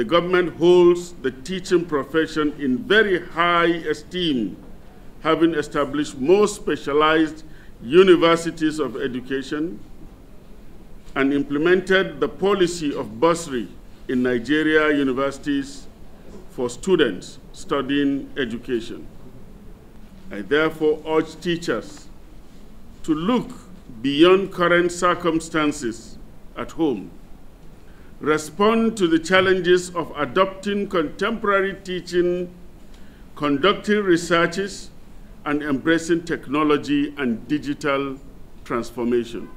The government holds the teaching profession in very high esteem, having established more specialized universities of education and implemented the policy of bursary in Nigeria universities for students studying education. I therefore urge teachers to look beyond current circumstances at home respond to the challenges of adopting contemporary teaching, conducting researches, and embracing technology and digital transformation.